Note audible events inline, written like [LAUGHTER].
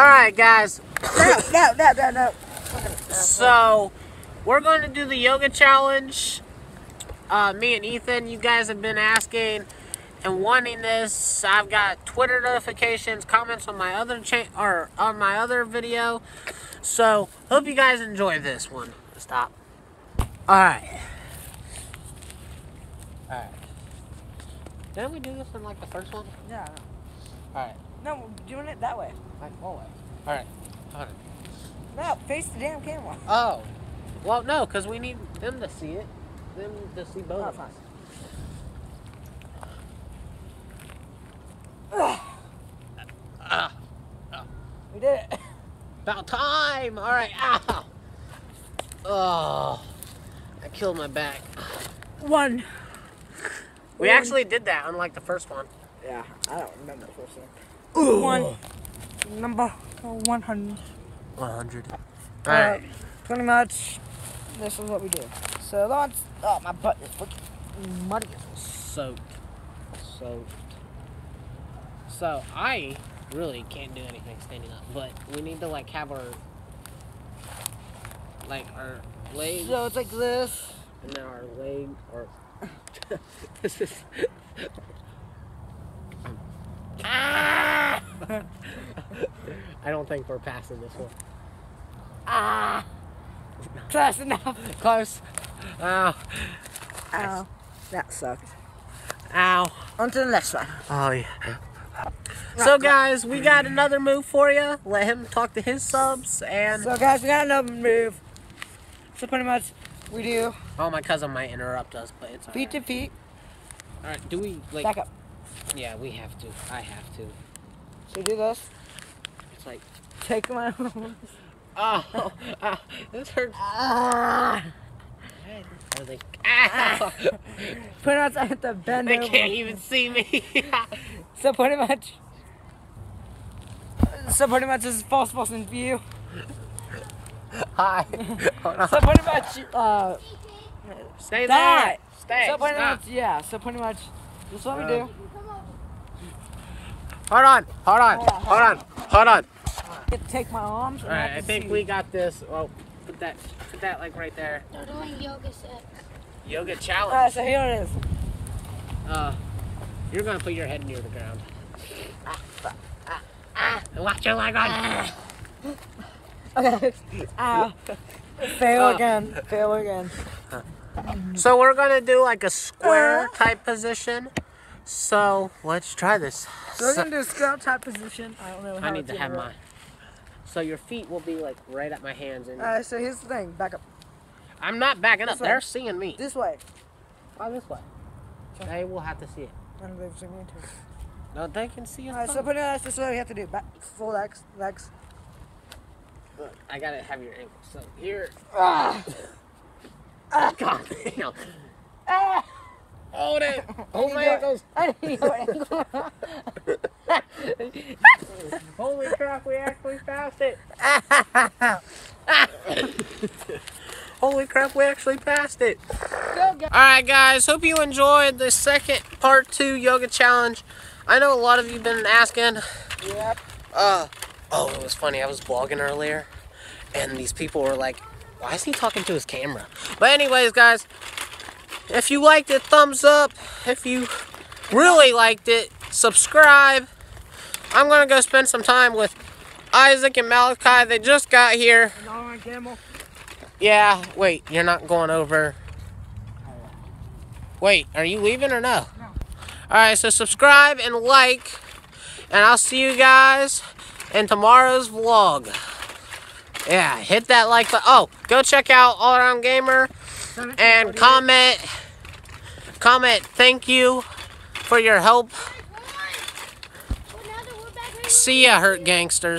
right, guys. No, no, no, no, no. So, we're going to do the yoga challenge. Uh, me and Ethan, you guys have been asking and wanting this. I've got Twitter notifications, comments on my other cha- or on my other video. So, hope you guys enjoy this one. Stop. All right. All right. Didn't we do this in like the first one? Yeah. All right. No, we're doing it that way. Like what way? All right. Hold on. No, face the damn camera. Oh. Well, no, because we need them to see it. Them to see both Oh, of us. Ah, We did it. [LAUGHS] about time. All right. Ow. Oh. I killed my back. One. We actually did that unlike the first one. Yeah, I don't remember the first one. One. Number 100. 100. All Uh, pretty much, this is what we do. So that's, oh, my butt is freaking muddy. Soaked. Soaked. So, I really can't do anything standing up, but we need to, like, have our, like, our legs. So it's like this. And then our leg or [LAUGHS] this is Ah! [LAUGHS] I don't think we're passing this one. Ah! Close enough. Close. Ow. Ow. That sucked. Ow. On to the next one. Oh yeah. So guys, we got another move for you. Let him talk to his subs and So guys, we got another move. So pretty much, we do oh my cousin might interrupt us, but it's feet to feet, Alright, do we like back up. Yeah, we have to. I have to. So do this. It's like Take my [LAUGHS] arms. oh, ah, this hurts. Ah! I was like, ah. Pretty much, I have to bend they over. can't even see me. [LAUGHS] So pretty much. So pretty much, this is false false in view. Hi. Hold on. So pretty much, uh, Stay that. there. Stay. So pretty Stop. much, yeah. So pretty much, this is what we Uh, do. Hold on. Hold on. Hold on. Hold on. Get to take my arms. All and right. have I think see. we got this. Oh, put that. Put that like right there. They're doing yoga sets. Yoga Alright, challenge. so here it is. Uh, you're gonna put your head near the ground. And watch your leg on. Okay. [LAUGHS] Ow. Fail Uh. again. Fail again. So we're gonna do like a square type position. So let's try this. So we're So- gonna do a scout type position. I don't know how I need to have gonna mine. So your feet will be like right at my hands, and work. Alright, so here's the thing. Back up. I'm not backing up. This way. They're seeing me. This way. Oh, this way. They will have to see it. And they've seen me too. No, they can see us. Alright, so fine. pretty much this is what we have to do. Back, full legs, legs. Look, I gotta have your ankles. So here. [LAUGHS] Ah. God damn. Ah. Hold it. Hold my ankles. I need your ankle. Holy crap, we actually passed it. Holy crap, we actually passed it. Alright guys, hope you enjoyed the second part two yoga challenge. I know a lot of you have been asking. Yep. Uh, oh, it was funny. I was vlogging earlier, and these people were like, why is he talking to his camera? But anyways, guys, if you liked it, thumbs up. If you really liked it, subscribe. I'm going to go spend some time with Isaac and Malachi. They just got here. Another one, camel. Yeah, wait, you're not going over. Wait, are you leaving or no? No. Alright, so subscribe and like. And I'll see you guys in tomorrow's vlog. Yeah, hit that like button. Oh, go check out All Around Gamer and comment. Comment thank you for your help. Well, now that we're back, See ya, Hurtt gangsters.